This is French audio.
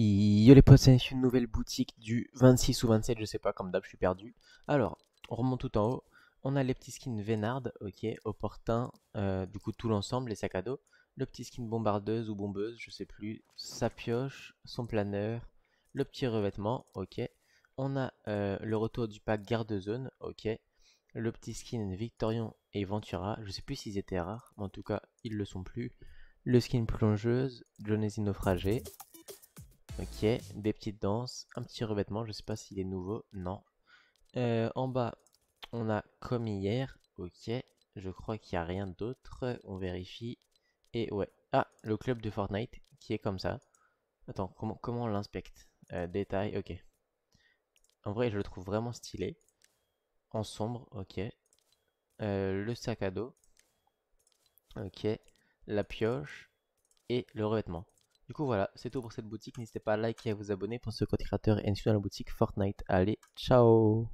Yo les potes, c'est une nouvelle boutique du 26 ou 27, je sais pas, comme d'hab, je suis perdu. Alors, on remonte tout en haut. On a les petits skins Vénard, ok, opportun, euh, du coup tout l'ensemble, les sacs à dos. Le petit skin bombardeuse ou bombeuse, je sais plus. Sa pioche, son planeur, le petit revêtement, ok. On a euh, le retour du pack garde-zone, ok. Le petit skin Victorion et Ventura, je sais plus s'ils étaient rares, mais en tout cas, ils le sont plus. Le skin plongeuse, Jonesy naufragé, Ok, des petites danses, un petit revêtement, je sais pas s'il est nouveau, non. Euh, en bas, on a comme hier, ok, je crois qu'il n'y a rien d'autre, on vérifie. Et ouais, ah, le club de Fortnite qui est comme ça. Attends, comment, comment on l'inspecte? Euh, Détail, ok. En vrai, je le trouve vraiment stylé. En sombre, ok. Euh, le sac à dos, ok. La pioche et le revêtement. Du coup voilà, c'est tout pour cette boutique. N'hésitez pas à liker et à vous abonner pour ce code créateur et ainsi dans la boutique Fortnite. Allez, ciao